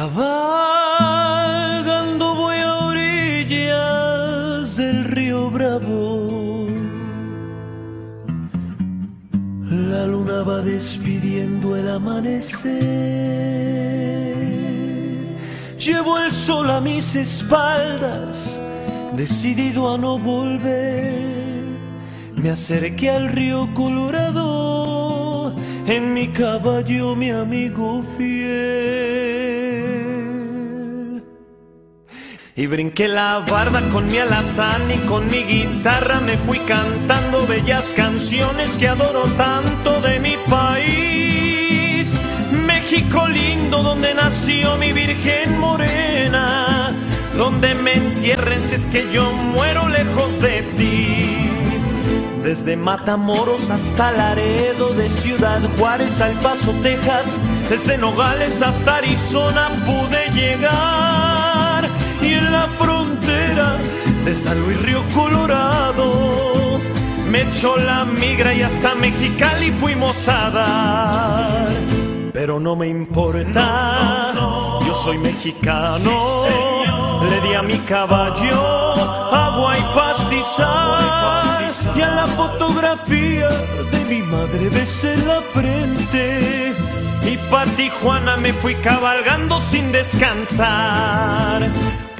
Cabalgando voy a orillas del río Bravo. La luna va despidiendo el amanecer. Llevo el sol a mis espaldas, decidido a no volver. Me acerqué al río Colorado, en mi caballo mi amigo fiel. Y brinqué la barda con mi alazán y con mi guitarra me fui cantando bellas canciones que adoro tanto de mi país. México lindo donde nació mi Virgen Morena, donde me entierren si es que yo muero lejos de ti. Desde Matamoros hasta Laredo, de Ciudad Juárez al Paso, Texas, desde Nogales hasta Arizona pude llegar. Y en la frontera de San Luis Río Colorado me echó la migra y hasta Mexicali fuimos a dar. Pero no me importa, yo soy mexicano. Le di a mi caballo agua y pastizal. Y a la fotografía de mi madre besé la frente. Y pa' Tijuana me fui cabalgando sin descansar.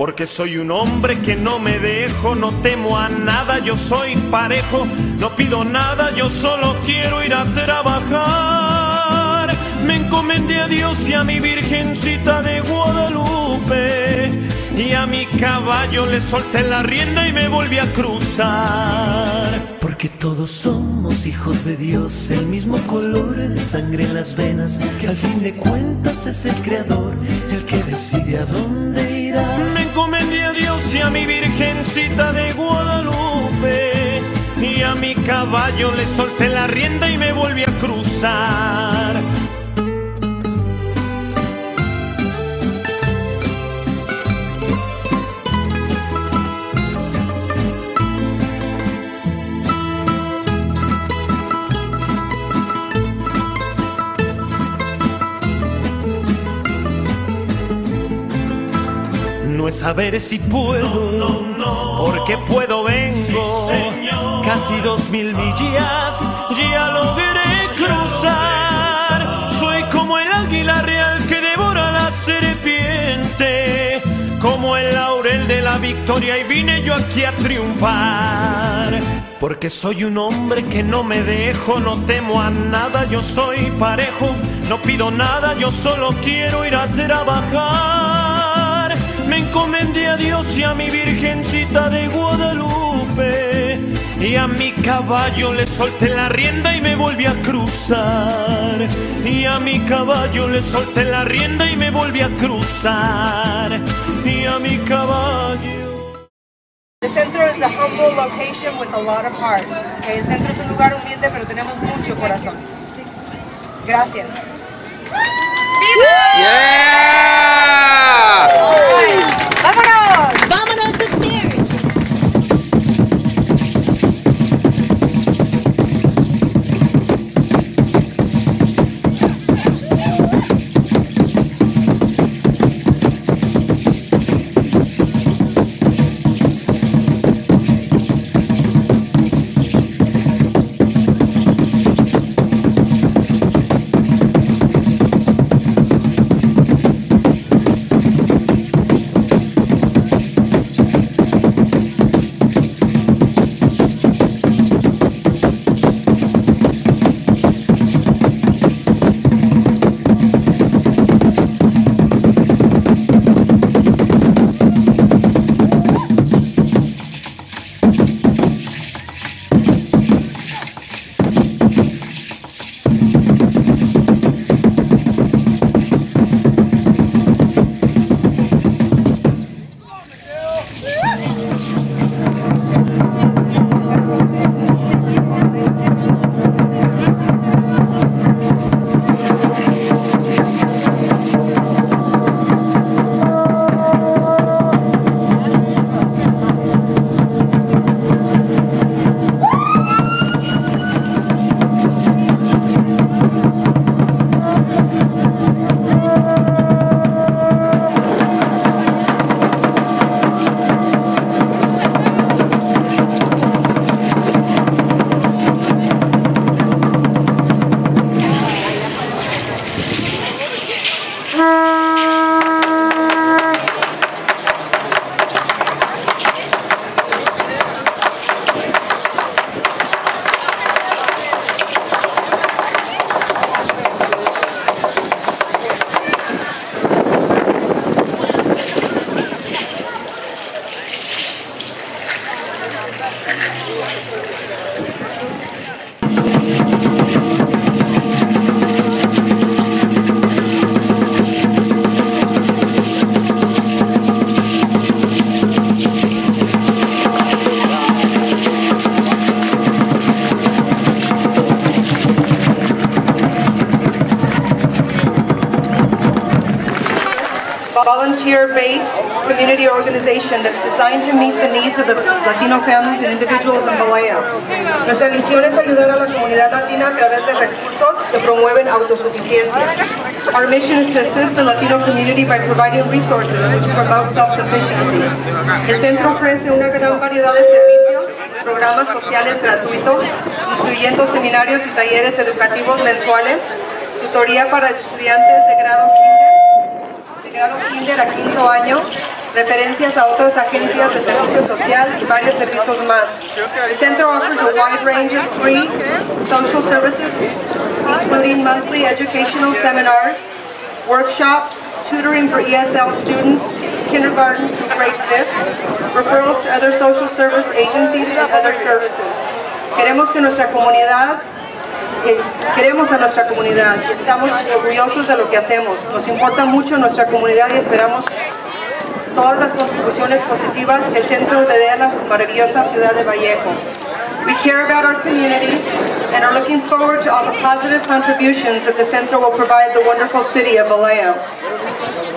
Porque soy un hombre que no me dejo, no temo a nada, yo soy parejo, no pido nada, yo solo quiero ir a trabajar. Me encomendé a Dios y a mi Virgencita de Guadalupe. Y a mi caballo le solté la rienda y me volví a cruzar. Porque todos somos hijos de Dios, el mismo color de sangre en las venas, que al fin de cuentas es el creador, el que decide a dónde Me encomendé a Dios y a mi Virgencita de Guadalupe. Y a mi caballo le solté la rienda y me volví a cruzar. Saber si puedo, porque puedo vengo. Casi dos mil millas ya logré cruzar. Soy como el águila real que devora la serpiente, como el laurel de la victoria y vine yo aquí a triunfar. Porque soy un hombre que no me dejo, no temo a nada, yo soy parejo, no pido nada, yo solo quiero ir a trabajar. Me encomendé a Dios y a mi Virgencita de Guadalupe. Y a mi caballo le solté la rienda y me volví a cruzar. Y a mi caballo le solté la rienda y me volví a cruzar. Y a mi caballo. El centro es a humble location with a lot of heart. Okay, El centro es un lugar humilde, pero tenemos mucho corazón. Gracias. ¡Vámonos! Volunteer-based community organization that's designed to meet the needs of the Latino families and individuals in Vallejo. Nuestra misión es ayudar a la comunidad latina a través de recursos que promueven autosuficiencia. Our mission is to assist the Latino community by providing resources which promote self-sufficiency. El centro ofrece una gran variedad de servicios, programas sociales gratuitos, incluyendo seminarios y talleres educativos mensuales, tutoría para estudiantes de grado grado kinder quinto año, referencias a otras agencias de servicio social y varios servicios más. El centro offers a wide range of free social services, including monthly educational seminars, workshops, tutoring for ESL students, kindergarten through grade 5th, referrals to other social service agencies and other services. Queremos que nuestra comunidad es- queremos a nuestra comunidad estamos orgullosos de lo que hacemos. Nos importa mucho nuestra comunidad y esperamos todas las contribuciones positivas que el centro le dé a la maravillosa ciudad de Vallejo. We care about our community and are looking forward to all the positive contributions that the center will provide the wonderful city of Vallejo.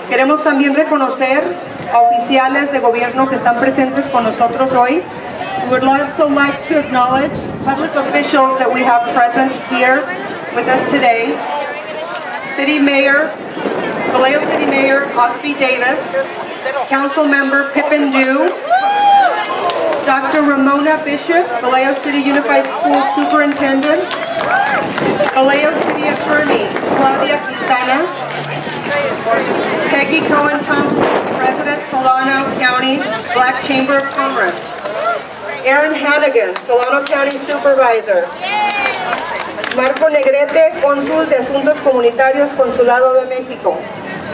Queremos también reconocer a oficiales de gobierno que están presentes con nosotros hoy. We would also like to acknowledge public officials that we have present here with us today. City Mayor, Vallejo City Mayor Osby Davis, Council Member Pippin Dew, Dr. Ramona Bishop, Vallejo City Unified School Superintendent, Vallejo City Attorney Claudia Quintana, Peggy Cohen Thompson, President Solano County Black Chamber of Commerce, Aaron Hannigan, Solano County Supervisor, Marco Negrete, Cónsul de Asuntos Comunitarios, Consulado de México.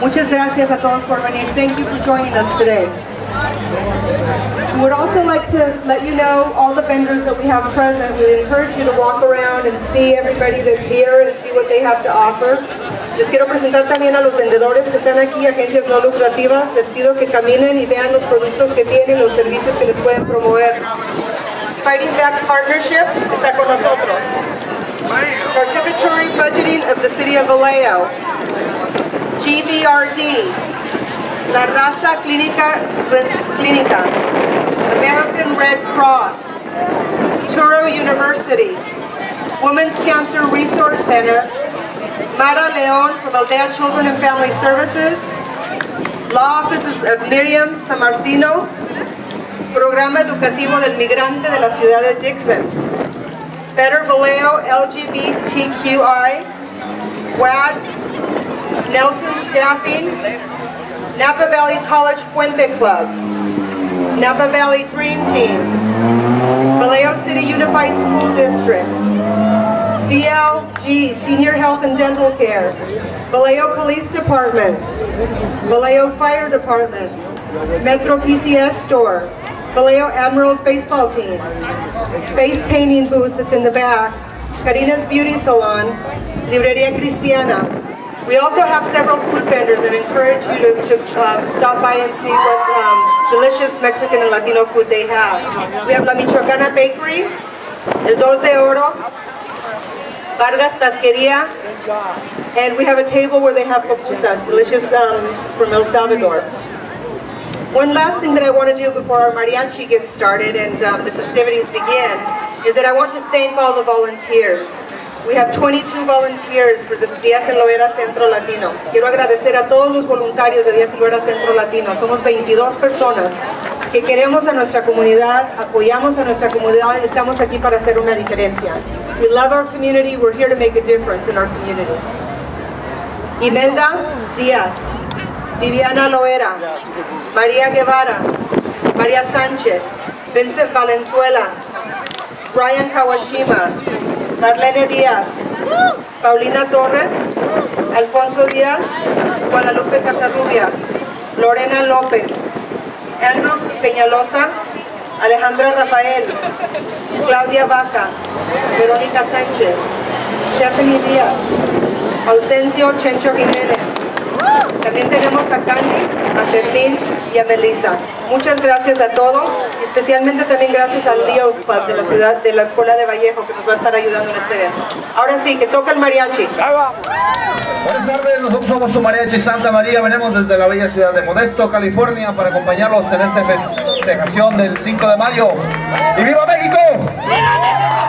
Muchas gracias a todos por venir. Thank you for joining us today. We would also like to let you know all the vendors that we have present. We encourage you to walk around and see everybody that's here and see what they have to offer. Les quiero presentar también a los vendedores que están aquí, agencias no lucrativas. Les pido que caminen y vean los productos que tienen, los servicios que les pueden promover. Fighting Back Partnership está con nosotros. Participatory Budgeting of the City of Vallejo. GVRD. La Raza Clínica. American Red Cross. Turo University. Women's Cancer Resource Center. Mara León from Aldea Children and Family Services. Law Offices of Miriam Samartino. Programa Educativo del Migrante de la Ciudad de Dixon. Better Vallejo LGBTQI. WAGS. Nelson Staffing. Napa Valley College Puente Club. Napa Valley Dream Team. Vallejo City Unified School District. Senior Health and Dental Care. Vallejo Police Department. Vallejo Fire Department. Metro PCS Store. Vallejo Admirals Baseball Team. Space Painting Booth that's in the back. Karina's Beauty Salon. Libreria Cristiana. We also have several food vendors and encourage you to, to uh, stop by and see what um, delicious Mexican and Latino food they have. We have La Michoacana Bakery, El Dos de Oros, Vargas Taqueria, and we have a table where they have pupusas, delicious um, from El Salvador. One last thing that I want to do before our mariachi gets started and um, the festivities begin is that I want to thank all the volunteers. We have 22 volunteers for this Díaz en Loera Centro Latino. Quiero agradecer a todos los voluntarios de Díaz en Loera Centro Latino. Somos 22 personas que queremos a nuestra comunidad, apoyamos a nuestra comunidad y estamos aquí para hacer una diferencia. We love our community, we're here to make a difference in our community. Imelda Díaz, Viviana Loera, María Guevara, María Sánchez, Vincent Valenzuela, Brian Kawashima, Marlene Díaz, Paulina Torres, Alfonso Díaz, Guadalupe Casarrubias, Lorena López, Andrew Peñalosa, Alejandra Rafael, Claudia Vaca, Verónica Sánchez, Stephanie Díaz, Ausencio Chencho Jiménez. También tenemos a Candy, a Fermín y a Melissa. Muchas gracias a todos, y especialmente también gracias al Leo's Club de la ciudad, de la Escuela de Vallejo, que nos va a estar ayudando en este evento. Ahora sí, que toca el mariachi. Buenas tardes, nosotros somos su mariachi Santa María, venimos desde la bella ciudad de Modesto, California, para acompañarlos en esta festejación del 5 de mayo. ¡Y viva México! vengo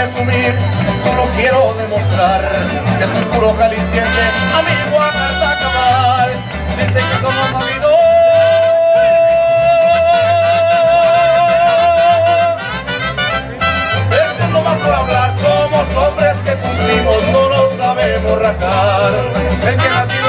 presumir, solo quiero demostrar Que soy puro jalisciense, amigo a carta cabal Dicen que somos maridos. Este no va por hablar, somos hombres que cumplimos, no lo sabemos rajar El que nacido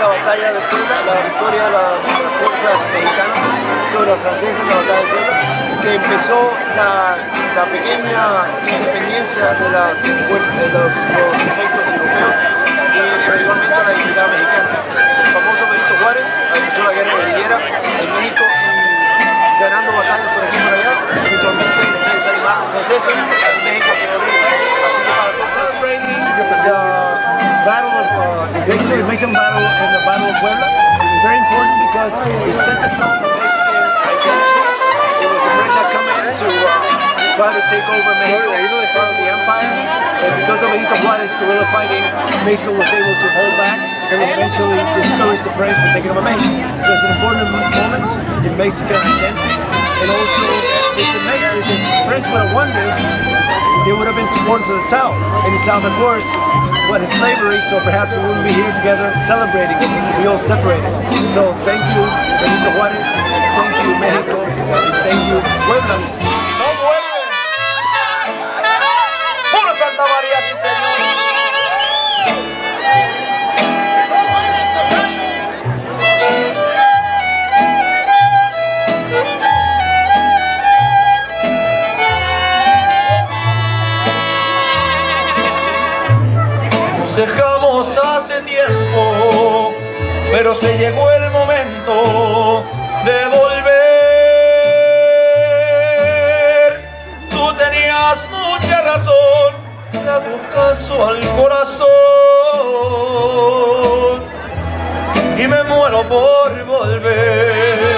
esta batalla de Puebla, la victoria de, la- de las fuerzas mexicanas sobre los franceses en la batalla de Puebla que empezó la, la pequeña independencia de, las, los, los efectos europeos y eventualmente la identidad mexicana. El famoso Benito Juárez empezó la guerra guerrillera en México y ganando batallas por aquí y por allá, eventualmente se desanimaron los franceses y México quedó libre. Así que para todos the the Mexican battle and the battle of Puebla is very important because it set the tone for Mexican identity. It was the French that come in to uh, try to take over Mexico as part of the empire, and because of Benito Juarez guerrilla fighting, Mexico was able to hold back and eventually discourage the French from taking over Mexico. So it's an important moment in Mexican identity. And also, if the French would have won this, they would have been supporters of the South. And the South, of course, went in slavery, so perhaps we wouldn't be here together celebrating. We all separated. So thank you, Benito Juarez. Thank you, Mexico. Thank you, Puebla. Pero se llegó el momento de volver. Tú tenías mucha razón, le hago caso al corazón y me muero por volver.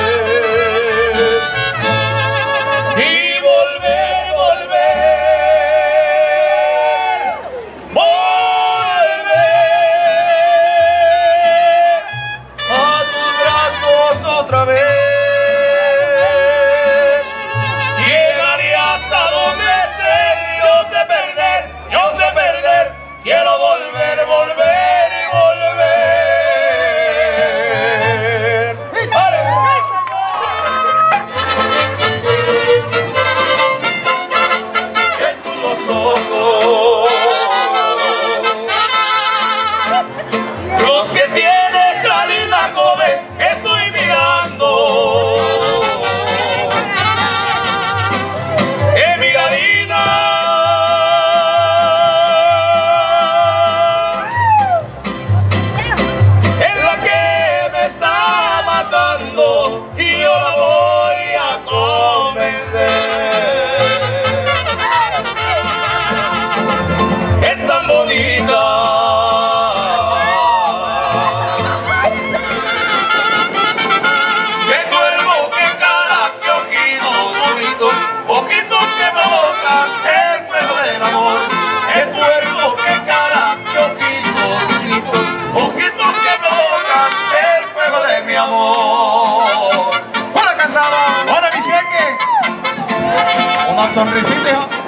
Sonrisita, hijo.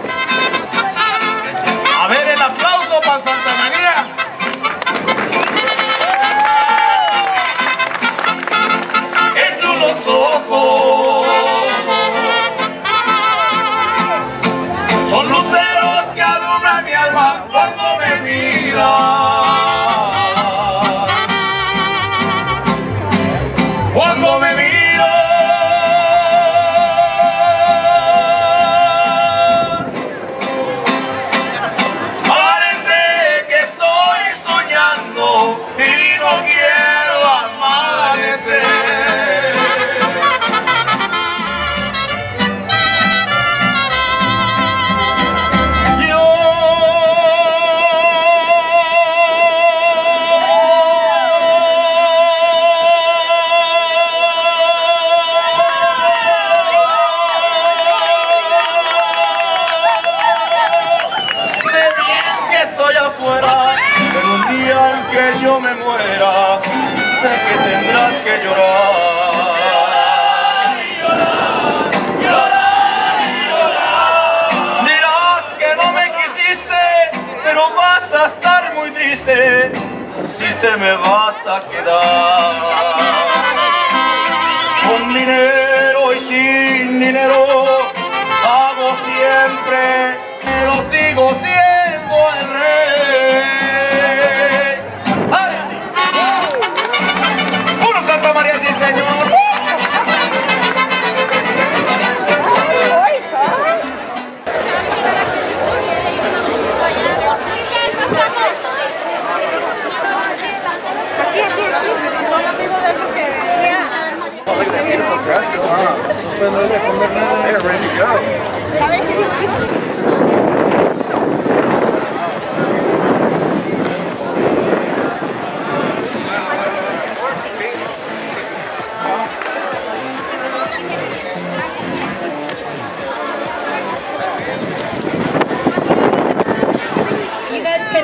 Así te me vas a quedar. Con dinero y sin dinero, Wow. They're ready to go.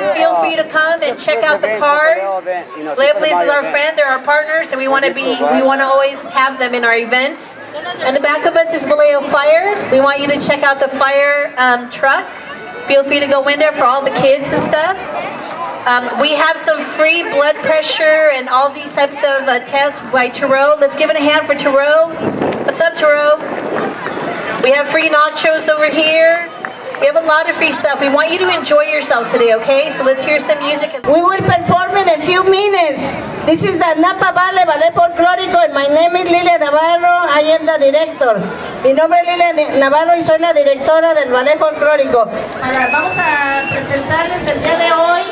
And feel free to come and check out the cars. Police is our friend, they're our partners, and we want to be, we want to always have them in our events. And the back of us is Vallejo Fire. We want you to check out the fire um, truck. Feel free to go in there for all the kids and stuff. Um, we have some free blood pressure and all these types of uh, tests by Tarot. Let's give it a hand for Tarot. What's up, Tarot? We have free nachos over here. We have a lot of free stuff. We want you to enjoy yourselves today, okay? So let's hear some music. We will perform in a few minutes. This is the Napa Valley Ballet Folclórico and my name is Lilia Navarro. I am the director. Mi nombre es Lilia Navarro y soy la directora del Ballet Folclórico. Ahora vamos a presentarles el día de hoy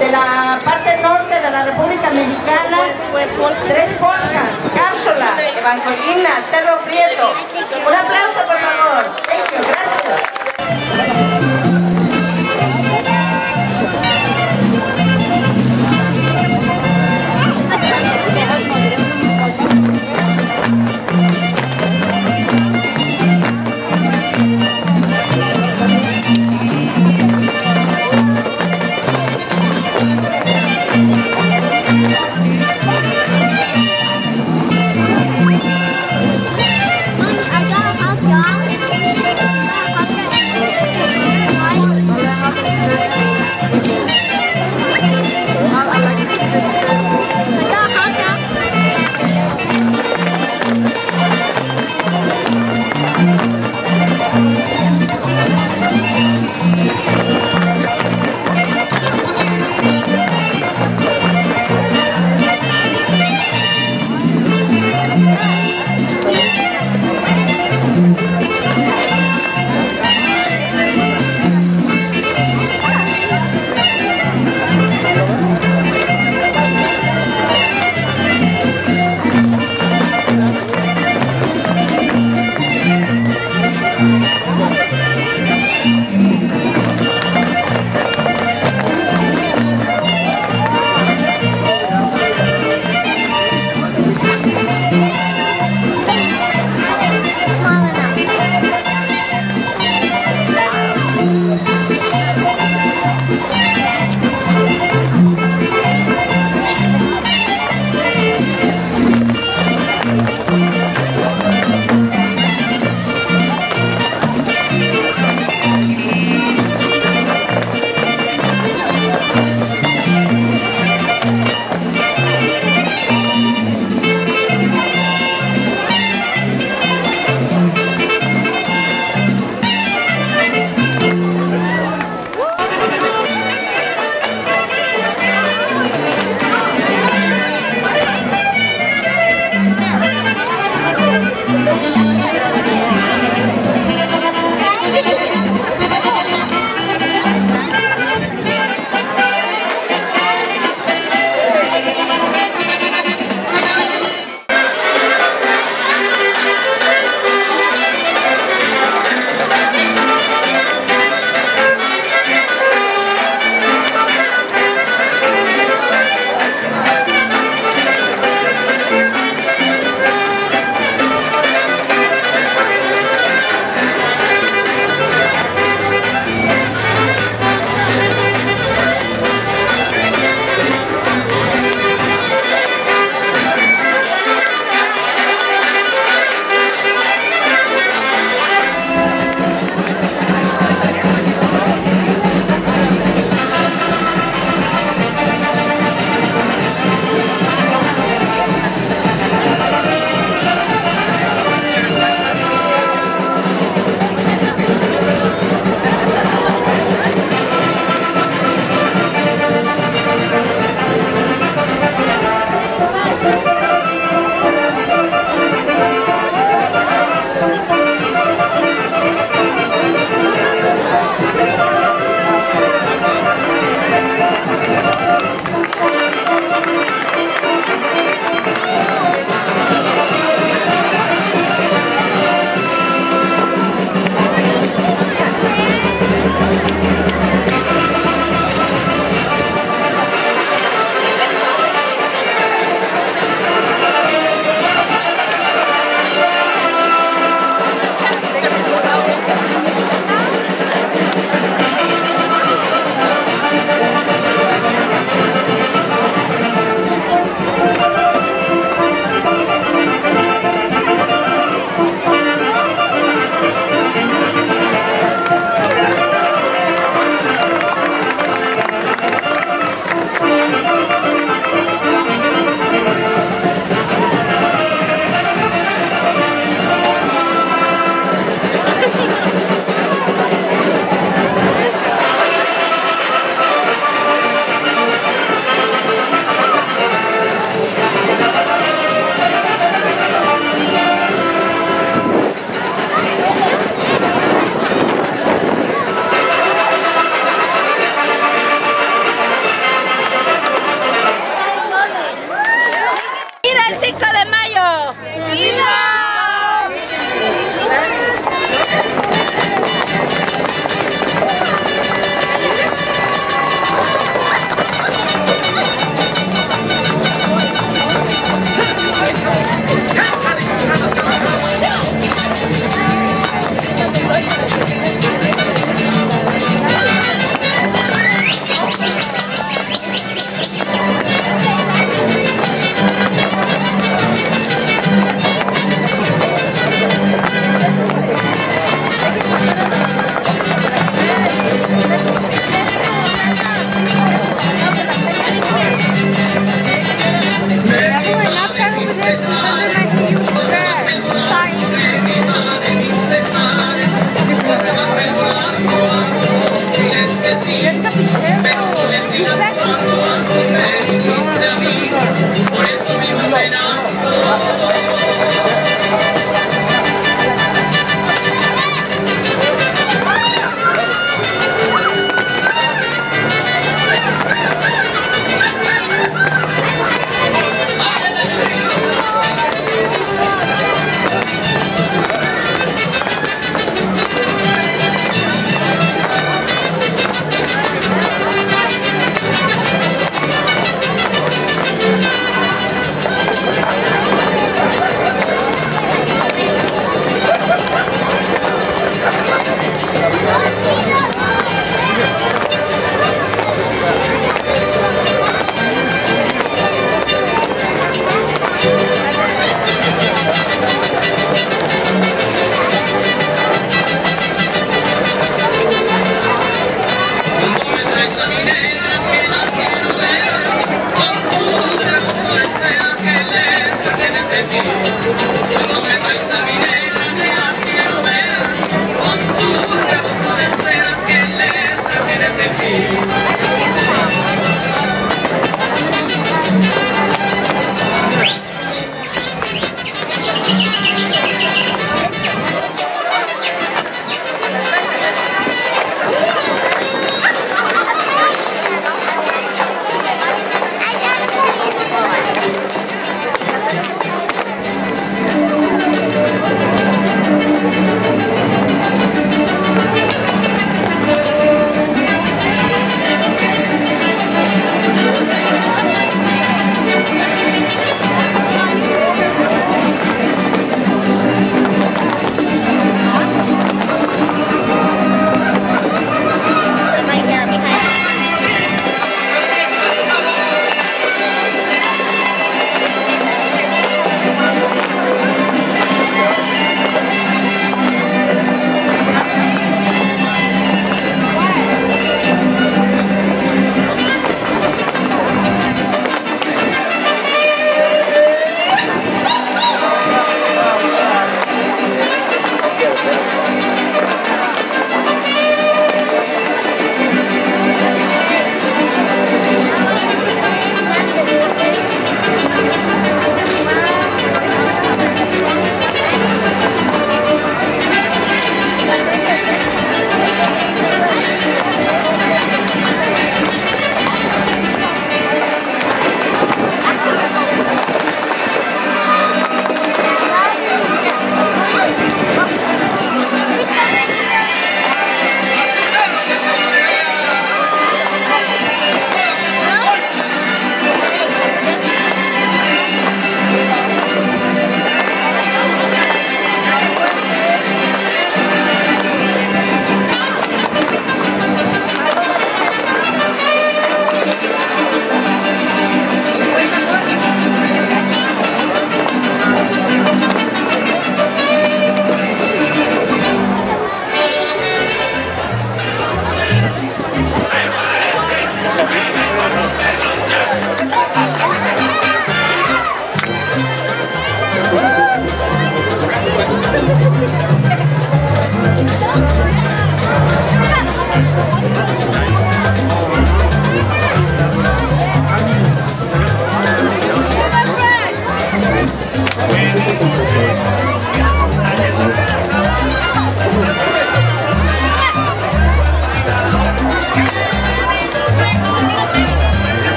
de la parte norte de la República Mexicana tres polcas, cápsula, evangelina, cerro prieto. Un aplauso por favor. Thank you. Gracias.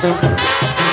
Música